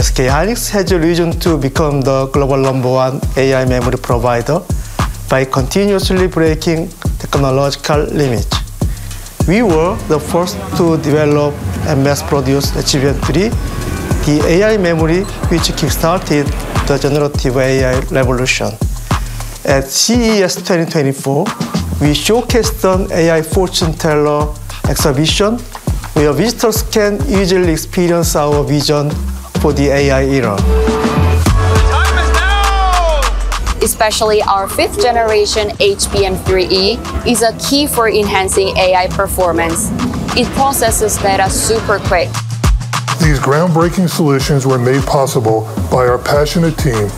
SK Hynix has vision to become the global number one AI memory provider by continuously breaking technological limits. We were the first to develop and mass produce HBM3, the AI memory which kickstarted the generative AI revolution. At CES 2024, we showcased an AI fortune teller exhibition where visitors can easily experience our vision for the AI era. Especially our fifth generation HBM3E is a key for enhancing AI performance. It processes data super quick. These groundbreaking solutions were made possible by our passionate team.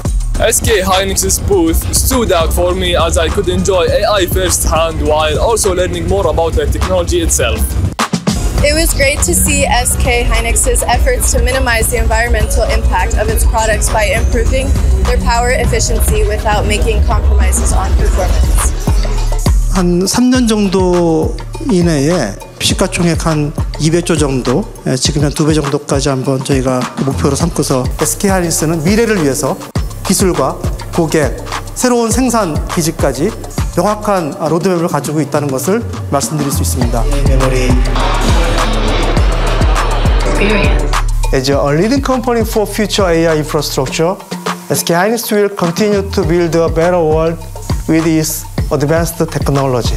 SK Hynix's booth stood out for me as I could enjoy AI firsthand while also learning more about the technology itself. It was great to see SK Hynix's efforts to minimize the environmental impact of its products by improving their power efficiency without making compromises on performance. 한 3년 정도 이내에 시가총액 한 200조 정도, 예, 지금 한 2배 정도까지 한번 저희가 목표로 삼고서 SK 하이닉스는 미래를 위해서 기술과 고객, 새로운 생산 기지까지 명확한 로드맵을 가지고 있다는 것을 말씀드릴 수 있습니다. As a leading company for future AI infrastructure, SK Hynix will continue to build a better world with its advanced technology.